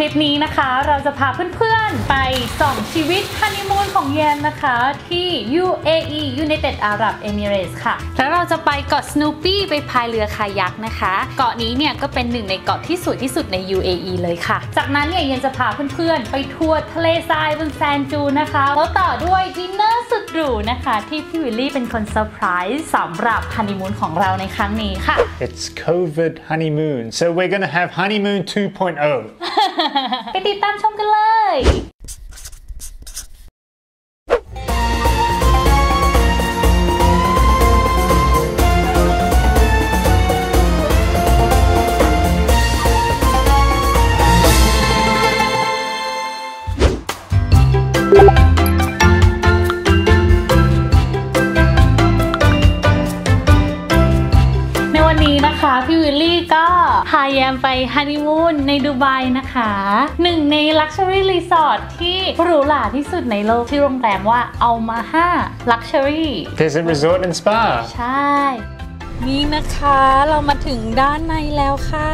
คลิปนี้นะคะ เราจะพาเพื่อ นๆไปส่องชีวิตฮันนีมูนของแยมนะคะที่ UAE United Arab Emirates ค่ะ แล้วเราจะไปเกาะ Snoopy ไปพายเรือคายักนะคะ เกาะนี้เนี่ยก็เป็นหนึ่งในเกาะที่สวยที่สุดใน UAE เลยค่ะ จากนั้นเนี่ยแยมจะพาเพื่อนๆ ไปทัวร์ทะเลทรายบน sand dune นะคะ แล้วต่อด้วยดินเนอร์สุดหรูนะคะ ที่พี่วิลลี่เป็นคนเซอร์ไพรส์สำหรับฮันนีมูนของเราในครั้งนี้ค่ะ It's COVID honeymoon. So we're going to have honeymoon 2.0. ไปติดตามชมกันเลย ไปฮันนีมูนในดูไบนะคะหนึ่งใน luxury รีสอร์ทที่หรูหราที่สุดในโลกที่โรงแรม Al Maha Luxury Desert Resort and Spa. ใช่ นี่นะคะเรามาถึงด้านในแล้วค่ะ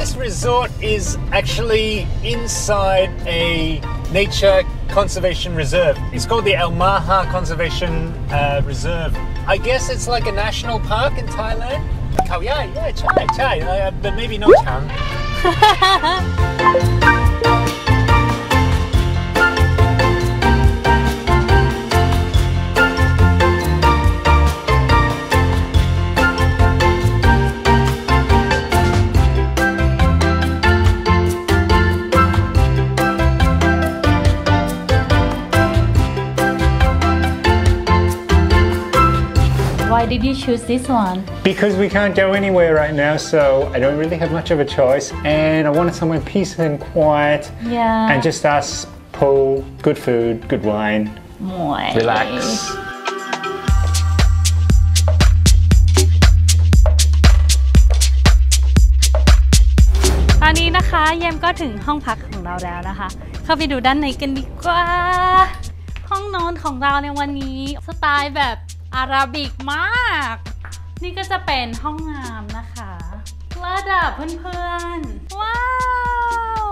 This resort is actually inside a nature conservation reserve. It's called the Al Maha Conservation uh, Reserve. I guess it's like a national park in Thailand. Khao Yai, yeah, chai, chai, uh, but maybe no chang. Why did you choose this one Because we can't go anywhere right now, so I don't really have much of a choice. And I wanted somewhere peace and quiet. Yeah. And just us, pool, good food, good wine, หมวย relax. ตอนนี้นะคะเยมก็ถึงห้องพักของเราแล้วนะคะ เข้าไปดูด้านในกันดีกว่า ห้องนอนของเราในวันนี้สไตล์แบบ อาราบิกมาก นี่ก็จะเป็นห้องน้ำนะคะระดับเพื่อนๆ ว้าว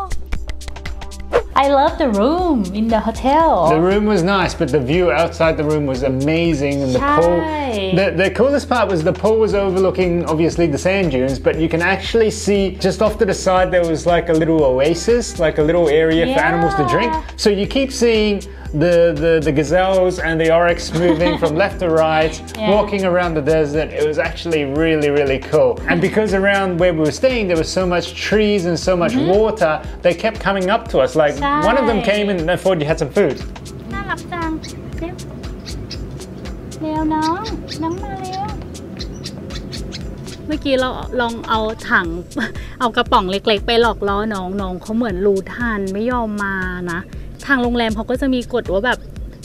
I love the room in the hotel The room was nice, but the view outside the room was amazing, and the pool. Chai. The, the coolest part was the pool was overlooking, obviously, the sand dunes, but you can actually see just off to the side there was like a little oasis, like a little area for animals to drink. Yeah. So you keep seeing the, the, the gazelles and the oryx moving from left to right, Yeah. walking around the desert. It was actually really, really cool. And because around where we were staying there was so much trees and so much water, they kept coming up to us. Like one of them Chai. came and thought you had some food. น่ารักจังเร็วเร็วน้อง น้องมาเร็ว เมื่อกี้เราลองเอาถัง เอากระป๋องเล็กๆ ไปหลอกล้อน้องน้องเขาเหมือนรู้ทันไม่ยอมมานะ ทางโรงแรมเขาก็จะมีกฎว่าแบบ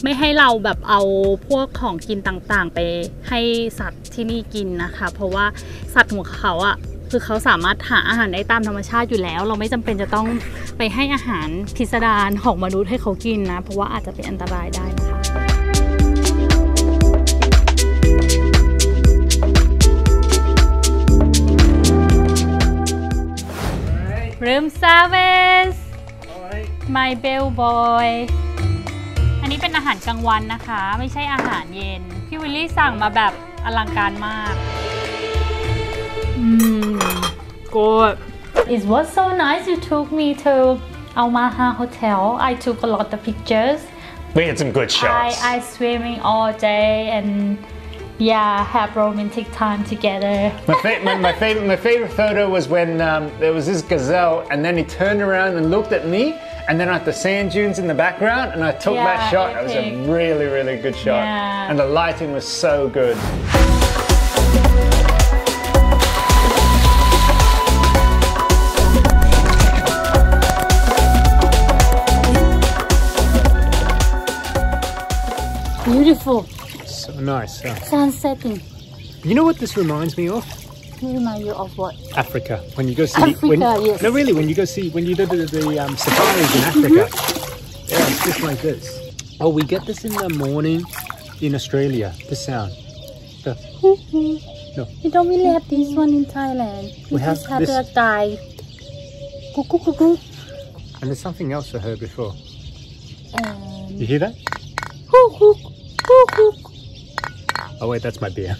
ไม่ให้เราแบบเอาพวกของกินต่างๆ ไปให้สัตว์ที่นี่กินนะคะ เพราะว่าสัตว์ของเขาอะ่ะคือเขาสามารถหาอาหารได้ตามธรรมชาติอยู่แล้ว เราไม่จำเป็นจะต้องไปให้อาหารพิสดารของมนุษย์ให้เขากินนะ เพราะว่าอาจจะเป็นอันตรายได้นะคะ Room service My bell boy อันนี้เป็นอาหารกลางวันนะคะ ไม่ใช่อาหารเย็น พี่วิลลี่สั่งมาแบบอลังการมาก อืม good It was so nice you took me to Al Maha Hotel I took a lot of pictures We had some good I shots. I swimming all day and yeah have romantic time together My, fa- my, my favorite my favorite photo was when um, there was this gazelle and then he turned around and looked at me and then at the sand dunes in the background and I took that Yeah, shot. It was a really really good shot Yeah. and the lighting was so good. beautiful So nice. Yeah. Sun setting. You know what this reminds me of? remind you of what? Africa. When you go see Africa, when, yes. No, really, when you go see when you do the, the um, safaris in Africa, mm -hmm. yeah, it's just like this. Oh, we get this in the morning in Australia. The sound. The mm-hmm. no. We don't really have this one in Thailand. We, we have just have this. the guy. And there's something else I heard before. Um, you hear that? Oh wait, that's my beer.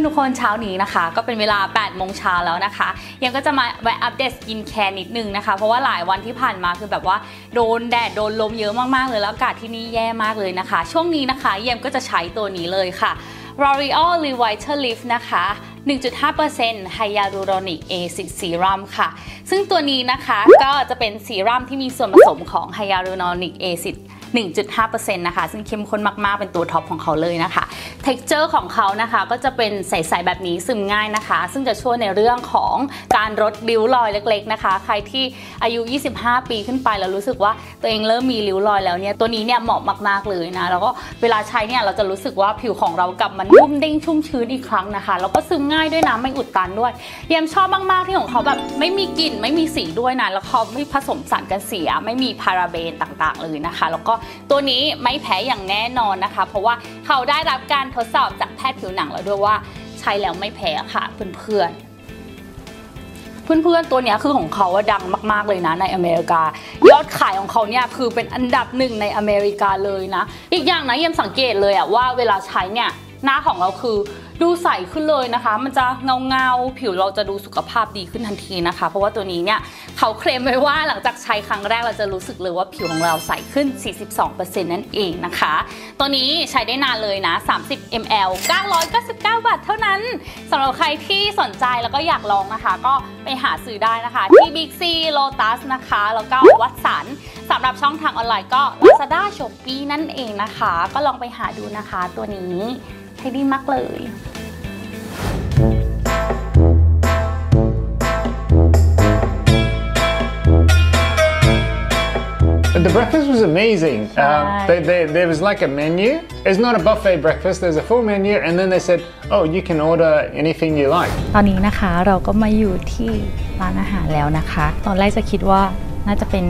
อนๆทุกคนเช้านี้นะคะ ก็เป็นเวลา8โมงเช้าแล้วนะคะ แยมก็จะมาแวะอัปเดตสกินแคร์นิดนึงนะคะ เพราะว่าหลายวันที่ผ่านมาคือแบบว่าโดนแดดโดนลมเยอะมากๆเลยแล้วอากาศที่นี่แย่มากเลยนะคะ ช่วงนี้นะคะเยี่ยมก็จะใช้ตัวนี้เลยค่ะ L'Oreal Revitalift Lift นะคะ 1.5% Hyaluronic Acid Serum ค่ะ ซึ่งตัวนี้นะคะก็จะเป็นซีรั่มที่มีส่วนผสมของ Hyaluronic Acid 1.5%นะคะซึ่งเข้มข้นมากๆ เป็นตัวท็อปของเขาเลยนะคะ Texture ของเขานะคะก็จะเป็นใสๆแบบนี้ซึมง่ายนะคะ ซึ่งจะช่วยในเรื่องของการลดริ้วรอยเล็ก ๆนะคะ ใครที่อายุ 25 ปีขึ้นไปแล้วรู้สึกว่าตัวเองเริ่มมีริ้วรอยแล้วเนี่ยตัวนี้เนี่ยเหมาะมากๆเลยนะแล้วก็เวลาใช้เนี่ยเราจะรู้สึกว่าผิวของเรากลับมานุ่มเด้งชุ่มชื้นอีกครั้งนะคะแล้วก็ซึมง่ายด้วยนะไม่อุดตันด้วยเยี่ยมชอบมากๆที่ของเขาแบบไม่มีกลิ่นไม่มีสีด้วยนะแล้วเขาไม่ผสมสารกันเสีย ไม่มีพาราเบนต่างๆเลยนะคะ แล้วก็ตัวนี้ไม่แพ้อย่างแน่นอนนะคะ เพราะว่าเขาได้รับการทดสอบจากแพทย์ผิวหนังแล้วด้วยว่าใช้แล้วไม่แพ้ค่ะเพื่อนเพื่อนๆ ตัวนี้คือของเขาดังมาก ๆ เลยนะในอเมริกา ยอดขายของเขาเนี่ยคือเป็นอันดับหนึ่งในอเมริกาเลยนะ อีกอย่างนะเยี่ยมสังเกตเลยอะว่าเวลาใช้เนี่ยหน้าของเราคือ ดูใสขึ้นเลยนะคะ มันจะเงาเงาๆผิวเราจะดูสุขภาพดีขึ้นทันทีนะคะ เพราะว่าตัวนี้เนี่ยเขาเคลมไว้ว่าหลังจากใช้ครั้งแรกเราจะรู้สึกเลยว่าผิวของเราใสขึ้น 42%นั่นเองนะคะ ตัวนี้ใช้ได้นานเลยนะ 30 ml 999 บาทเท่านั้นสำหรับใครที่สนใจแล้วก็อยากลองนะคะ ก็ไปหาซื้อได้นะคะ ที่ Big C Lotus นะคะ แล้วก็วัดสันสำหรับช่องทางออนไลน์ก็ Lazada Shopee นั่นเองนะคะ ก็ลองไปหาดูนะคะตัวนี้ ใช้ดีมากเลย But the breakfast was amazing. Um, Right. they, they, there was like a menu. It's not a buffet breakfast. There's a full menu, and then they said, "Oh, you can order anything you like." ตอนนี้นะคะเราก็มาอยู่ที่ร้านอาหารแล้วนะคะ ตอนแรกจะคิดว่าน่าจะเป็น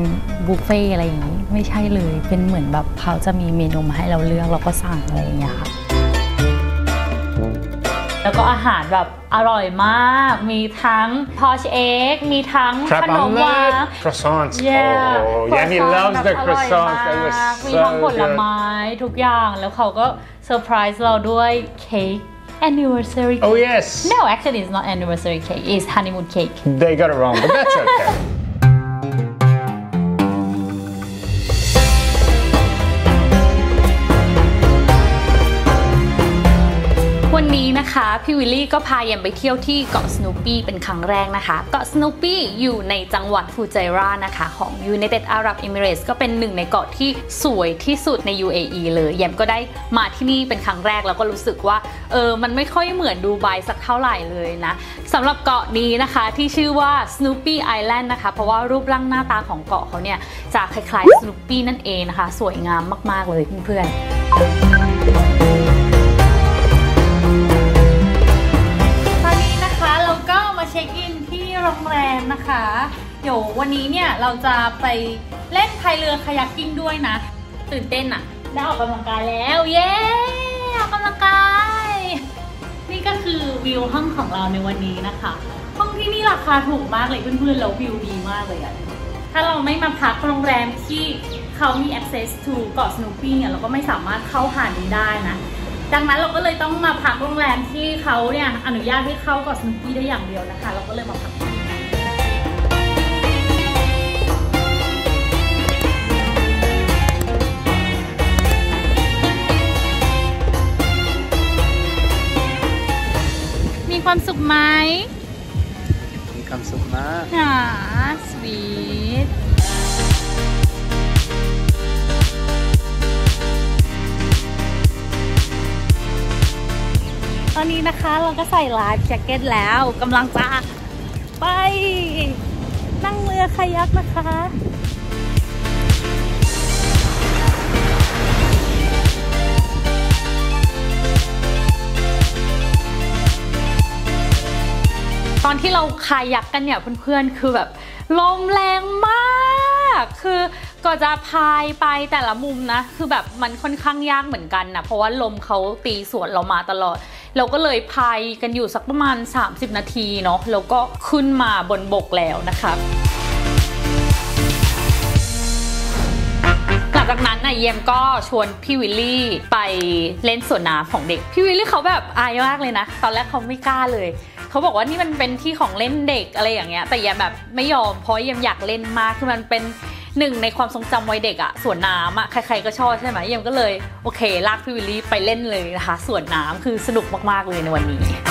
บุฟเฟ่อะไรอย่างนี้ ไม่ใช่เลย เป็นเหมือนแบบเขาจะมีเมนูมาให้เราเลือกเราก็สั่งอะไรอย่างเงี้ยค่ะ แล้วก็อาหารแบบอร่อยมาก มีทั้งพอชเอ็กมีทั้ง Crab ขนมหวาน omelette, croissants. Yeah, Oh, Yami croissant loves the แบบอร่อย croissants. They มาก were มีทั้งผ so ล good. ไม้ทุกอย่างแล้วเขาก็เซอร์ไพรส์เราด้วยเค้ก anniversary Oh cake yes. No actually it's not anniversary cake it's honeymoon cake They got it wrong, but that's okay. พี่วิลลี่ก็พาเยมไปเที่ยวที่เกาะสโนปี้เป็นครั้งแรกนะคะ เกาะสโนปี้อยู่ในจังหวัดฟูเจรานะคะของ United Arab Emirates ก็เป็นหนึ่งในเกาะที่สวยที่สุดใน UAE เลยเยมก็ได้มาที่นี่เป็นครั้งแรกแล้วก็รู้สึกว่าเออมันไม่ค่อยเหมือนดูไบสักเท่าไหร่เลยนะสำหรับเกาะนี้นะคะที่ชื่อว่า Snoopy Island นะคะ เพราะว่ารูปร่างหน้าตาของเกาะเขาเนี่ยจะคล้ายๆ Snoopy นั่นเองนะคะ สวยงามมากๆเลยเพื่อนๆ โรงแรมนะคะ เดี๋ยววันนี้เนี่ยเราจะไปเล่นพายเรือคายักกิ้งด้วยนะ ตื่นเต้นอะได้ออกกำลังกายแล้ว เย้ออกกำลังกาย นี่ก็คือวิวห้องของเราในวันนี้นะคะ ห้องที่นี่ราคาถูกมากเลยเพื่อนๆแล้ววิวดีมากเลยอะถ้าเราไม่มาพักโรงแรมที่เขามี access to เกาะสโนปี้เนี่ยเราก็ไม่สามารถเข้าหาดนี้ได้นะ ดังนั้นเราก็เลยต้องมาพักโรงแรมที่เขาเนี่ยอนุญาตให้เข้าเกาะสนุกปี้ได้อย่างเดียวนะคะ เราก็เลยมาพัก ที่นี่กันมีความสุขไหม Here comes some that. หาสวีทตอนนี้นะคะเราก็ใส่ลายแจ็คเก็ตแล้วกำลังจะไปนั่งเรือคายักนะคะ อนที่เราคายักกันเนี่ยเพื่อนๆคือแบบลมแรงมาก คือก็จะพายไปแต่ละมุมนะ คือแบบมันค่อนข้างยากเหมือนกันนะเพราะว่าลมเขาตีสวนเรามาตลอด เราก็เลยพายกันอยู่สักประมาณ 30 นาทีเนาะแล้วก็ขึ้นมาบนบกแล้วนะคะหลังจากนั้นน่ะเยี่ยมก็ชวนพี่วิลลี่ไปเล่นสวนน้ำของเด็ก พี่วิลลี่เขาแบบอายมากเลยนะ ตอนแรกเขาไม่กล้าเลย เขาบอกว่านี่มันเป็นที่ของเล่นเด็กอะไรอย่างเงี้ยแต่ยี่ยมแบบไม่ยอมเพราะยี่ยมอยากเล่นมากคือมันเป็นหนึ่งในความทรงจำวัยเด็กอะสวนน้ำอะใครๆก็ชอบใช่ไหมยี่ยมก็เลยโอเค ลากพี่วิลลี่ไปเล่นเลยนะคะสวนน้ำคือสนุกมากๆเลยในวันนี้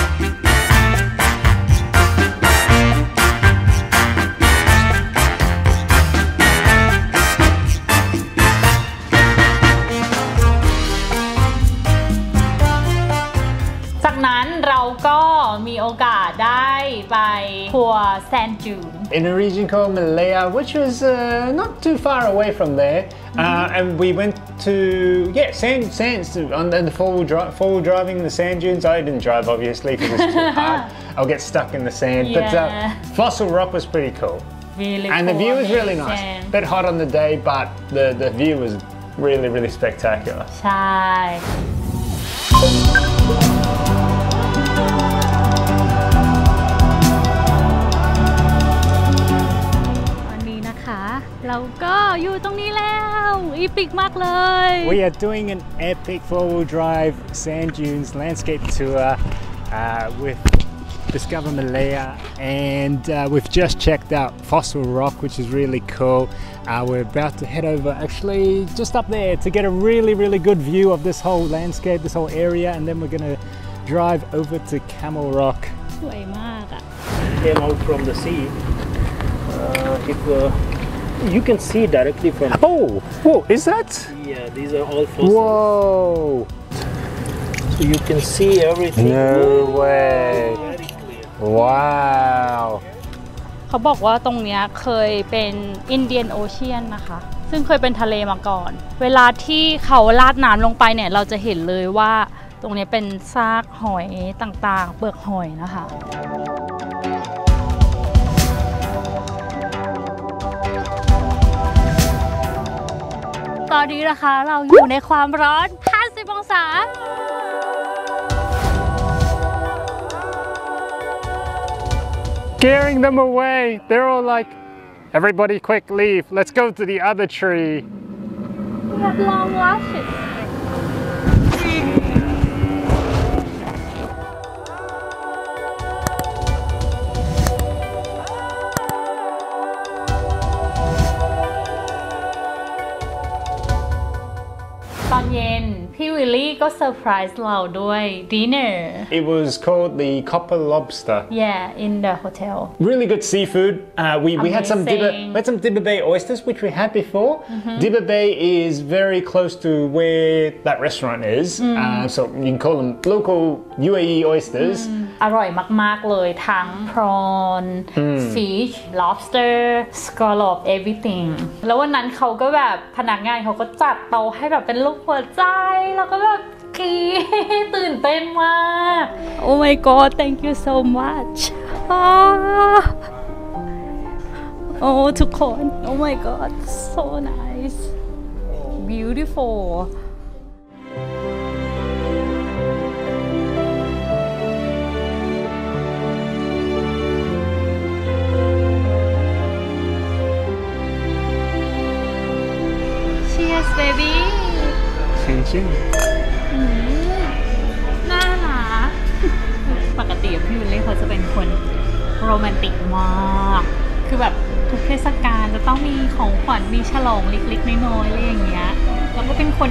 for. In a region called Malaya, which was uh, not too far away from there, mm -hmm. uh, and we went to yeah sand sands on, the four wheel, dri four -wheel driving the sand dunes. I didn't drive obviously because it's too hard. I'll get stuck in the sand. Uh, yeah. But Fossil Rock was pretty cool. Really and cool. the view was really nice. A bit hot on the day, but the, the view was really, really spectacular. อยู่ตรงนี้แล้ว อีปิกมากเลย We are doing an epic four-wheel drive sand dunes landscape tour uh, with Discover Malaya, and uh, we've just checked out Fossil Rock, which is really cool. Uh, we're about to head over, actually, just up there to get a really, really good view of this whole landscape, this whole area, and then we're gonna drive over to Camel Rock. สวยมากอะ came out from the sea. Uh, if uh, you can see directly from Oh, whoa, is that? yeah, these are all fossils. Whoa! So you can see everything. No way! Very clear. Wow! เขาบอกว่าตรงเนี้ยเคยเป็นอินเดียนโอเชียนนะคะ ซึ่งเคยเป็นทะเลมาก่อน เวลาที่เขาลาดน้ำลงไปเนี่ย เราจะเห็นเลยว่าตรงเนี้ยเป็นซากหอยต่างๆ เปลือกหอยนะคะ ตอนนี้นะคะเราอยู่ในความร้อน50องศา scaring them away. They're all like, everybody quick leave. Let's go to the other tree. We have long lashes. วิลลี่ก็เซอร์ไพรส์เราด้วย dinner It was called the Copper Lobster. yeah in the hotel Really good seafood. Uh, we, we had some Dibba, Amazing. we had some Dibba Bay oysters, which we had before. Dibba Bay is very close to where that restaurant is, uh, so you can call them local UAE oysters. อร่อยมาก ๆ เลยทั้ง prawn fish lobster scallop everything แล้ววันนั้นเขาก็แบบพนักงานเขาก็จัดโต๊ะให้แบบเป็นรูปหัวใจ แล้วก็แบบ กรี๊ดตื่นเต้นมาก Oh my god thank you so much อ่าโอ้ทุกคน Oh my god so nice beautiful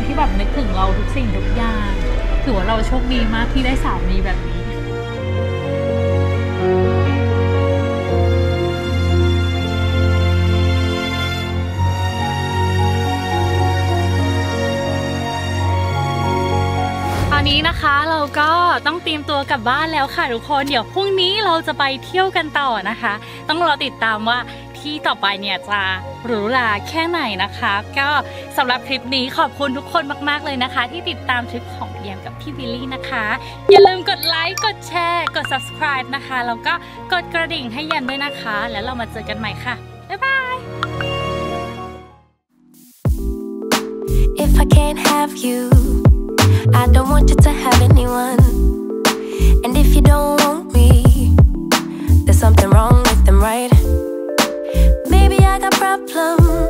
ที่แบบนึกถึงเราทุกสิ่งทุกอย่างถือว่าเราโชคดีมากที่ได้สามีแบบนี้ตอนนี้นะคะเราก็ต้องเตรียมตัวกลับบ้านแล้วค่ะทุกคน เดี๋ยวพรุ่งนี้เราจะไปเที่ยวกันต่อนะคะ ต้องรอติดตามว่า ที่ต่อไปเนี่ยจะหรูหราแค่ไหนนะคะ ก็สำหรับคลิปนี้ขอบคุณทุกคนมากๆเลยนะคะ ที่ติดตามทริปของเดียมกับพี่วิลลี่นะคะ อย่าลืมกดไลค์กดแชร์ กด subscribe นะคะ แล้วก็กดกระดิ่งให้ยันด้วยนะคะ แล้วเรามาเจอกันใหม่ค่ะ บ๊ายบาย If I can't have you I don't want you to have anyone And if you don't problem.